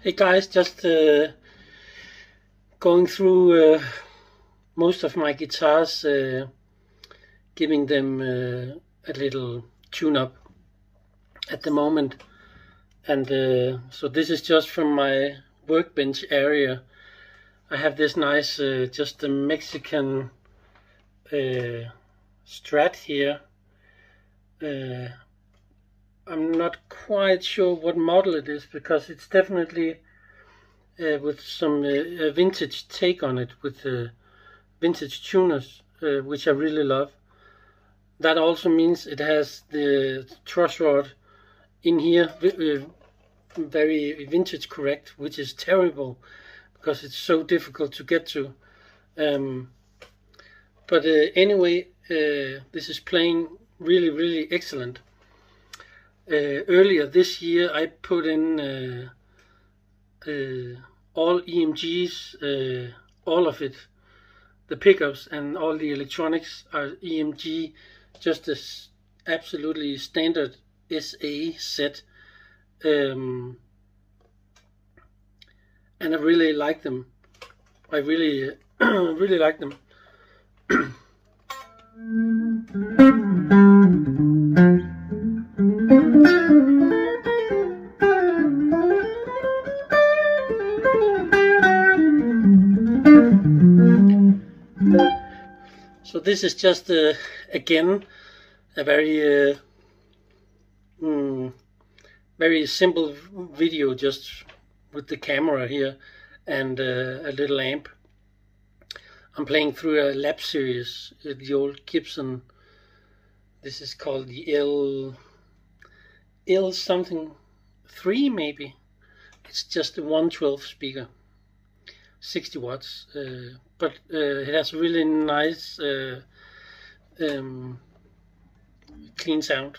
Hey guys, just uh, going through uh, most of my guitars, uh, giving them uh, a little tune up at the moment. And uh, so this is just from my workbench area. I have this nice, uh, just a Mexican Strat here. I'm not quite sure what model it is because it's definitely uh, with some uh, vintage take on it with uh, vintage tuners, uh, which I really love. That also means it has the truss rod in here, uh, very vintage correct, which is terrible because it's so difficult to get to. Um, but uh, anyway, this is playing really, really excellent. Uh, earlier this year, I put in uh, uh, all EMGs, all of it, the pickups and all the electronics are EMG, just as absolutely standard SA set. Um, and I really like them. I really, really like them. So this is just uh, again a very uh, mm, very simple video just with the camera here and uh, a little amp. I'm playing through a Lab Series, uh, the old Gibson. This is called the L L something three maybe. It's just a 112 speaker, 60 watts, uh, but uh, it has really nice uh, um, clean sound.